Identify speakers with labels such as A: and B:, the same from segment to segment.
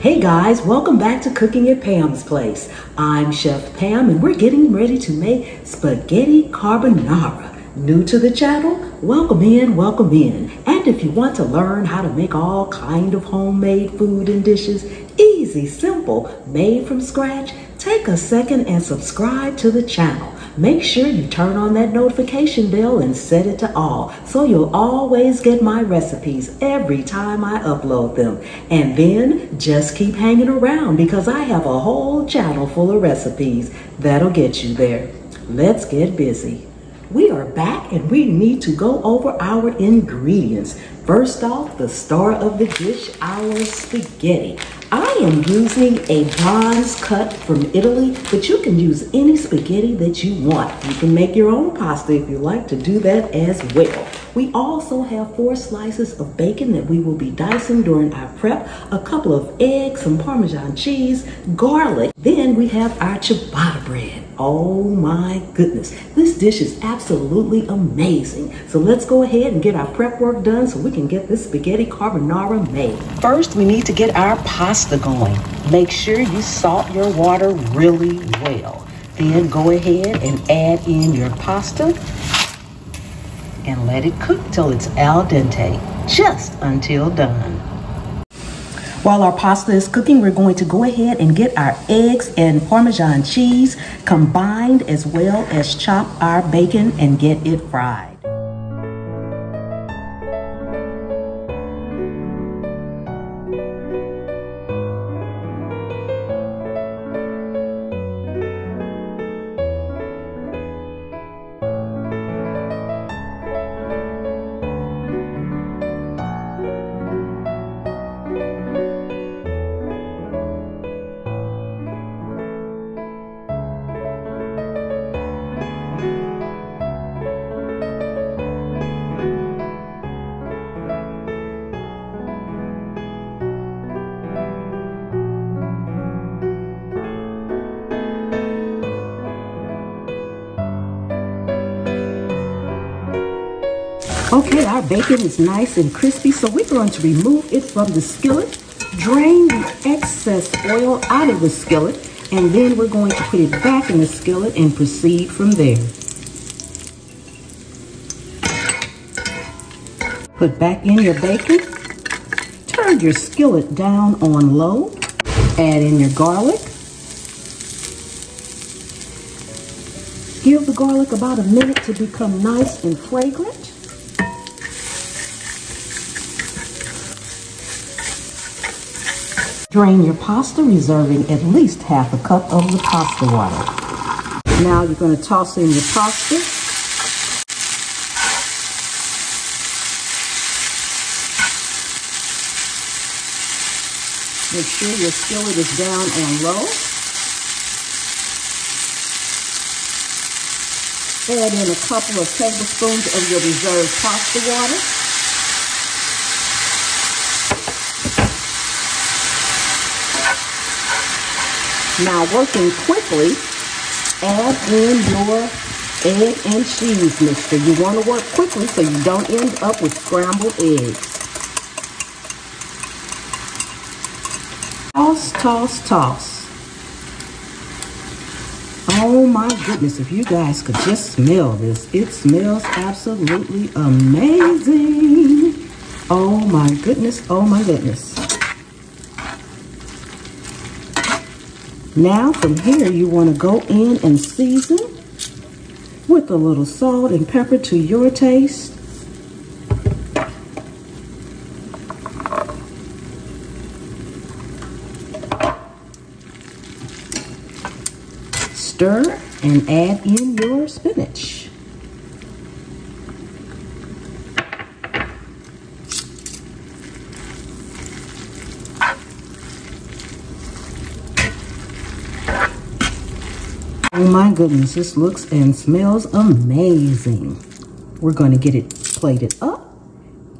A: Hey guys, welcome back to Cooking at Pam's Place. I'm Chef Pam and we're getting ready to make spaghetti carbonara. New to the channel? Welcome in, welcome in. And if you want to learn how to make all kind of homemade food and dishes, easy, simple, made from scratch, take a second and subscribe to the channel. Make sure you turn on that notification bell and set it to all so you'll always get my recipes every time I upload them. And then just keep hanging around because I have a whole channel full of recipes that'll get you there. Let's get busy. We are back and we need to go over our ingredients. First off, the star of the dish, our spaghetti. I am using a bronze cut from Italy, but you can use any spaghetti that you want. You can make your own pasta if you like to do that as well. We also have four slices of bacon that we will be dicing during our prep, a couple of eggs, some Parmesan cheese, garlic. Then we have our ciabatta bread. Oh my goodness, this dish is absolutely amazing. So let's go ahead and get our prep work done so we can get this spaghetti carbonara made. First, we need to get our pasta going. Make sure you salt your water really well. Then go ahead and add in your pasta and let it cook till it's al dente, just until done. While our pasta is cooking, we're going to go ahead and get our eggs and Parmesan cheese combined as well as chop our bacon and get it fried. Okay, our bacon is nice and crispy, so we're going to remove it from the skillet, drain the excess oil out of the skillet, and then we're going to put it back in the skillet and proceed from there. Put back in your bacon. Turn your skillet down on low. Add in your garlic. Give the garlic about a minute to become nice and fragrant. Drain your pasta, reserving at least half a cup of the pasta water. Now you're going to toss in your pasta. Make sure your skillet is down and low. Add in a couple of tablespoons of your reserved pasta water. Now working quickly, add in your egg and cheese mixture. You want to work quickly so you don't end up with scrambled eggs. Toss, toss, toss. Oh my goodness, if you guys could just smell this. It smells absolutely amazing. Oh my goodness, oh my goodness. Now from here you want to go in and season with a little salt and pepper to your taste. Stir and add in your spinach. My goodness, this looks and smells amazing. We're going to get it plated up,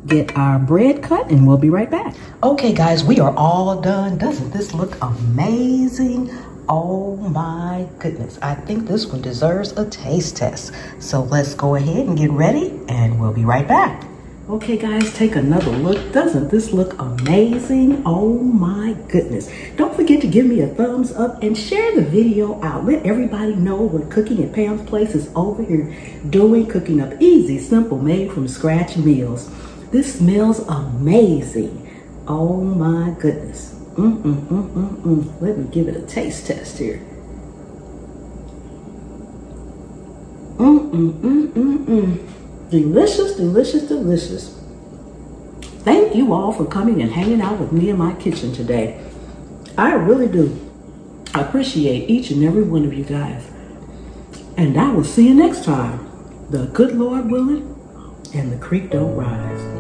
A: get our bread cut, and we'll be right back. Okay, guys, we are all done. Doesn't this look amazing? Oh my goodness. I think this one deserves a taste test. So let's go ahead and get ready, and we'll be right back. Okay, guys, take another look. Doesn't this look amazing? Oh my goodness. Don't forget to give me a thumbs up and share the video out. Let everybody know what Cooking at Pam's Place is over here doing, cooking up easy, simple, made from scratch meals. This smells amazing. Oh my goodness. Mm, mm, mm, mm, mm. Let me give it a taste test here. Mm, mm, mm, mm, mm. Delicious, delicious, delicious. Thank you all for coming and hanging out with me in my kitchen today. I really do appreciate each and every one of you guys. And I will see you next time. The good Lord willing and the creek don't rise.